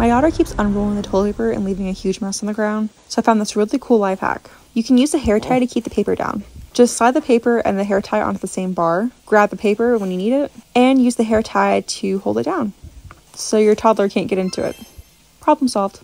My daughter keeps unrolling the toilet paper and leaving a huge mess on the ground, so I found this really cool life hack. You can use a hair tie to keep the paper down. Just slide the paper and the hair tie onto the same bar, grab the paper when you need it, and use the hair tie to hold it down so your toddler can't get into it. Problem solved.